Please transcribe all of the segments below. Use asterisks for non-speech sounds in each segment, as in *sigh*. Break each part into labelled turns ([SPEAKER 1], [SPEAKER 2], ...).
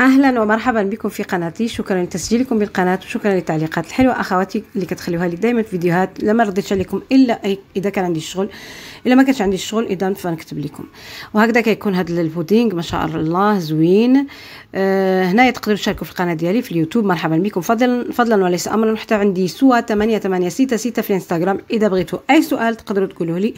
[SPEAKER 1] أهلا ومرحبا بكم في قناتي شكرا لتسجيلكم بالقناة وشكرا للتعليقات الحلوه أخواتي اللي كتخليوها لي دائما في فيديوهات لما رديتش عليكم إلا إذا كان عندي الشغل إلا ما كانش عندي الشغل اذا فنكتب لكم. وهكذا كيكون هذا البودينغ ما شاء الله زوين. آه هنايا تقدروا تشاركوا في القناة ديالي في اليوتيوب. مرحبا بكم. فضلا فضلا وليس امرا حتى عندي سوا 8866 في الإنستغرام. إذا بغيتوا أي سؤال تقدروا تقولوا لي.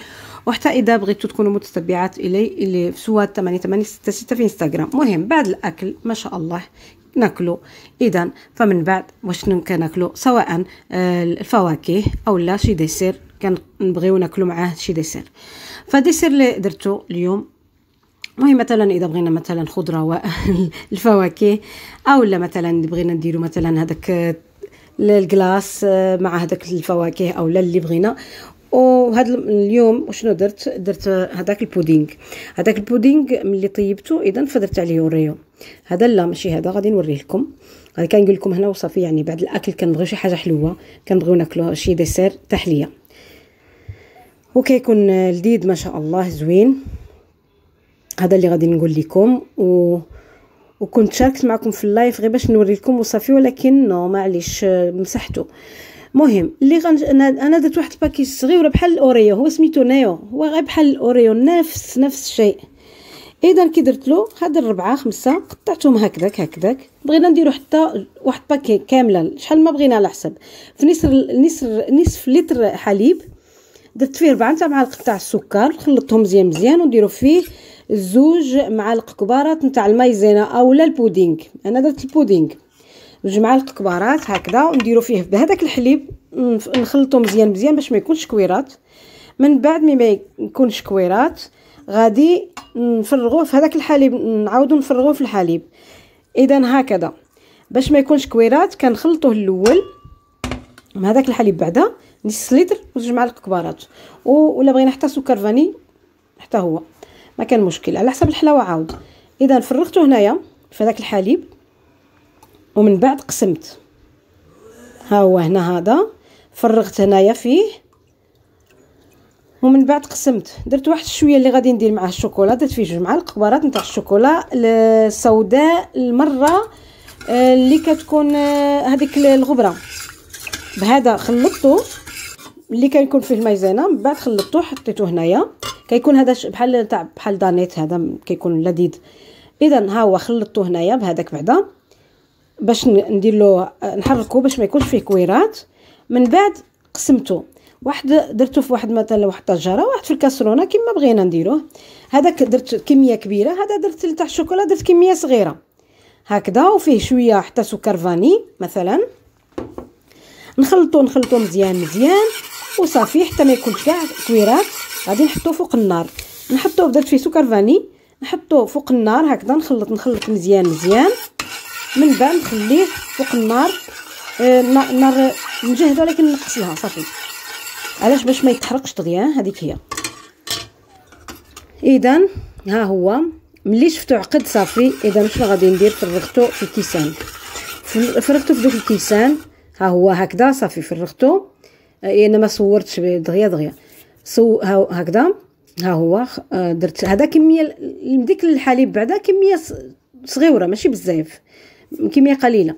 [SPEAKER 1] وحتى إذا بغيتوا تكونوا متتبعات إلي اللي سوا 8866 في إنستغرام. مهم بعد الأكل ما شاء الله ناكلوا اذا فمن بعد واش كناكلوا سواء آه، الفواكه أو لا شي dessert. كنبغيو ناكلوا معاه شي dessert. ف dessert اللي درتو اليوم المهم مثلا إذا بغينا مثلا خضرة *laughs* الفواكه أو لا مثلا بغينا نديرو مثلا هذاك ال glace آه، مع هذاك الفواكه أو لا اللي بغينا. وهذا اليوم وشنو درت؟ درت هذاك البودينغ. هذاك البودينغ ملي طيبته اذا فدرت عليه أوريو. هذا لا ماشي هذا غادي نوريه لكم. غادي كنقول لكم هنا وصافي يعني بعد الأكل كنبغيو شي حاجة حلوة كنبغيو ناكلو شي dessert تحلية. وكيكون لذيذ ما شاء الله زوين. هذا اللي غادي نقول لكم. و وكنت شاركت معكم في ال live غير باش نوري لكم وصافي ولكن نو معليش مسحته مهم اللي غنج... أنا درت واحد ال paquet صغيره بحال الاوريو هو سميتو نيو هو غير بحال الاوريو نفس نفس الشيء. إذا كي درت له هاد الربعة خمسة قطعتهم هكذاك هكذاك. بغينا نديرو حتى واحد paquet كاملة شحال ما بغينا على حسب في نصف نصف نصف لتر حليب درت فيه ربعة تاع معالق تاع السكر خلطتهم مزيان مزيان ونديرو فيه زوج معالق كبارات نتاع ال Maïzena اولا البودينغ. أنا درت البودينغ. جوج معالق كبارات هكذا ونديرو فيه بهذاك الحليب نخلطو مزيان مزيان باش ما يكونش كويرات. من بعد ما يكونش كويرات غادي نفرغوه في هذاك الحليب نعاودو نفرغوه في الحليب. اذا هكذا باش ما يكونش كويرات كنخلطوه الأول مع هذاك الحليب بعدا نص لتر وزوج معالق كبارات ولا بغينا حتى سكر فاني حتى هو ما كان مشكل على حسب الحلاوة عاود. اذا فرغته هنايا في هذاك الحليب. ومن بعد قسمت. ها هو هنا هذا. فرغت هنايا فيه. ومن بعد قسمت. درت واحد شوية اللي غادي ندير معاه الشوكولا. درت فيه جوج معالق كبارات نتاع الشوكولا. السوداء المرة آه، اللي كتكون آه، هذيك الغبرة. بهذا خلطته. اللي كيكون فيه المايزينا من بعد خلطته حطيته هنايا. كيكون هذا بحال تاع بحال دانيت هذا كيكون لذيذ. اذا ها هو خلطته هنايا بهذاك بعدا. باش ندير له نحركه باش ما يكونش فيه كويرات. من بعد قسمته واحد درته في واحد مثلا واحد الطجاره واحد في الكاسرونة كما بغينا نديروه هذاك درت كمية كبيرة هذا درت تاع الشوكولا درت كمية صغيرة. هكذا وفيه شوية حتى سكر فاني مثلا. نخلطو نخلطو مزيان مزيان. وصافي حتى ما يكونش كاع كويرات. غادي نحطو فوق النار. نحطو درت فيه سكر فاني نحطو فوق النار هكذا نخلط نخلط مزيان مزيان. من بعد نخليه فوق النار. آه نار نجهدو ولكن نقص لها صافي. علاش؟ باش ما يتحرقش دغيا هذيك هي. اذا ها هو. ملي شفتو عقد صافي. اذا شنو غادي ندير؟ فرغتو في الكيسان. فرغتو في دوك الكيسان. ها هو هكذا صافي فرغتو. آه أنا ما صورتش دغيا دغيا. سو هكذا. ها هو آه، درت. هذا كمية ديك الحليب بعدا كمية صغيرة ماشي بزاف. كميه قليلة.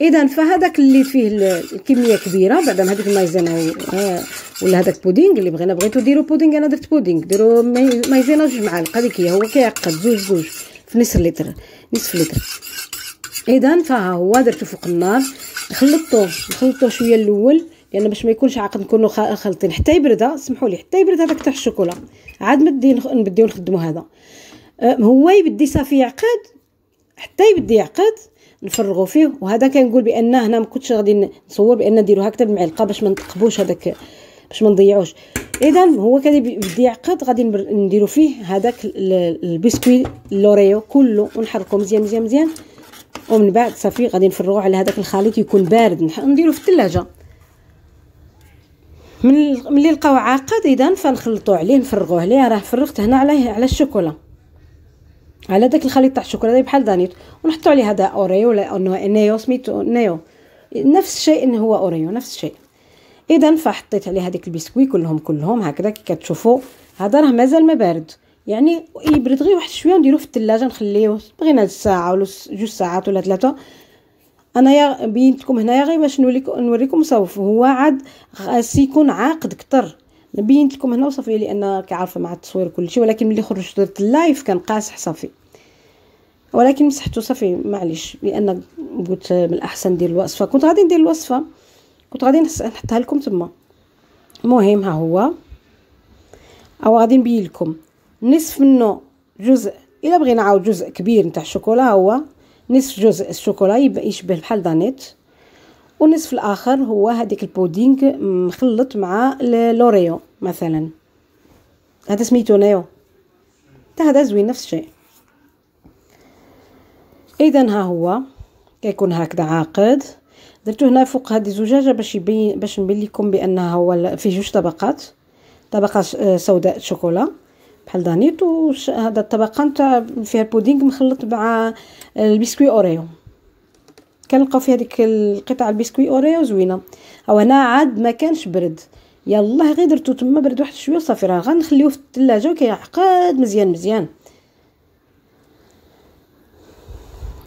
[SPEAKER 1] اذا فهذاك اللي فيه الكمية كبيرة بعد ما هذيك ال Maïzena ولا هذاك بودينغ اللي بغينا بغيتو ديروا بودينغ أنا درت بودينغ. ديروا Maïzena جوج معالق. هذيك هي هو كيعقد زوج زوج في نصف لتر. نصف لتر. اذا فها هو درتو فوق النار. خلطوه خلطوه شوية الأول لأن باش ما يكونش عاقد نكونوا خالطين حتى يبرد سمحوا لي حتى يبرد هذاك تاع الشوكولا. عاد مدي نبديو نخدموا هذا. هو يبدي صافي يعقد حتى يبدي يعقد نفرغوا فيه. وهذا كنقول بأن هنا ما كنتش غادي نصور بأن نديرو هكذا بالمعلقة باش ما نتقبوش هذاك باش ما نضيعوش. اذا هو كيبدا يعقد غادي نديرو فيه هذاك ال biscuit ل Oreo كله ونحركو مزيان مزيان مزيان. ومن بعد صافي غادي نفرغوه على هذاك الخليط يكون بارد. نديرو في الثلاجة. من ملي لقاو عاقد اذا فنخلطوا عليه نفرغوه عليه. راه فرغت هنا عليه على الشوكولا. على داك الخليط تاع الشوكولا هذا بحال Danette ونحطوا عليه هذا Oreo ولا Neo سميتو Neo. نفس الشيء إن هو Oreo نفس الشيء. إذا فحطيت عليه هذيك البسكوي كلهم كلهم هكذا كي كتشوفوا هذا راه مازال ما بارد. يعني يبرد غير واحد شوية ونديروه في الثلاجة نخليه بغينا ساعة ولا جوج ساعات ولا ثلاثة. أنايا بينت لكم هنايا غير باش نوريكم صافي هو عاد سيكون عاقد كتر. بينت لكم هنا وصافي لأن كعارفه مع التصوير كلشي ولكن ملي خرجت درت اللايف كان قاصح صافي. ولكن مسحته صافي معليش لأن قلت من الأحسن ندير الوصفة. كنت غادي ندير الوصفة. كنت غادي نحطها لكم تما. المهم ها هو. أو غادي نبين لكم. نصف منه جزء إلا بغينا عاود جزء كبير نتاع الشوكولا هو. نصف جزء الشوكولا يشبه بحال Danette. والنصف الآخر هو هذيك البودينغ مخلط مع ل Oreo مثلا. هذا سميتو Neo هذا زوين نفس الشيء. اذا ها هو كيكون هكذا عاقد. درتو هنا فوق هذه الزجاجه باش يبين باش نبين لكم بأنها هو فيه جوج طبقات. طبقة سوداء شوكولا بحال Danette وهذا الطبقة نتاع فيها البودينغ مخلط مع ال biscuit Oreo. كنلقاو فيها ديك القطع ال biscuit Oreo زوينة. أو هنا عاد ما كانش برد. يلاه غير درتو تما برد واحد شوية وصافي راه غنخليوه في الثلاجه وكيعقد مزيان مزيان.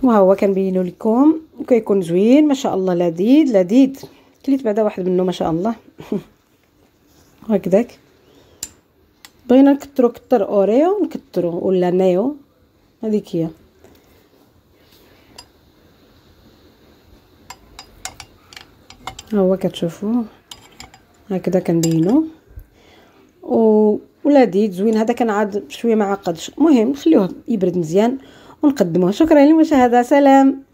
[SPEAKER 1] وها هو كنبينو لكم. وكيكون زوين ما شاء الله لذيذ لذيذ. كليت بعدا واحد منه ما شاء الله. *laughs* هكذاك. بغينا نكترو كتر Oreo نكترو ولا Neo؟ هذيك هي. ها هو كتشوفوا هكذا كنبينو. و ولذيذ زوين. هذا كان عاد شوية معقد المهم نخليوه يبرد مزيان. ونقدموه شكرا للمشاهده سلام.